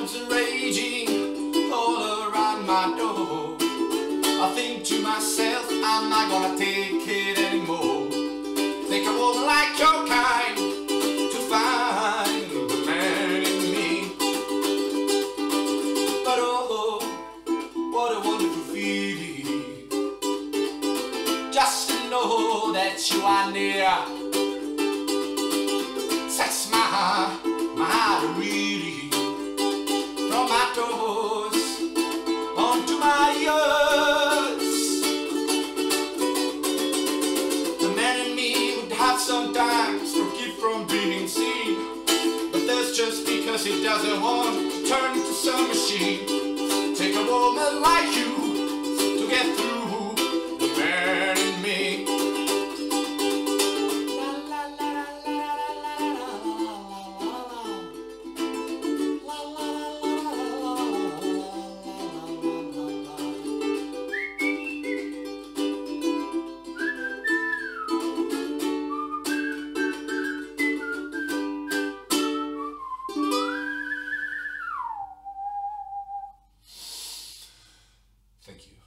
Words are raging all around my door. I think to myself, Am I gonna take it anymore. Think I won't like your kind to find the man in me. But oh, what a wonderful feeling. Just to know that you are near. Sets my because he doesn't want to turn into some machine. Take a woman like you to get through Thank you.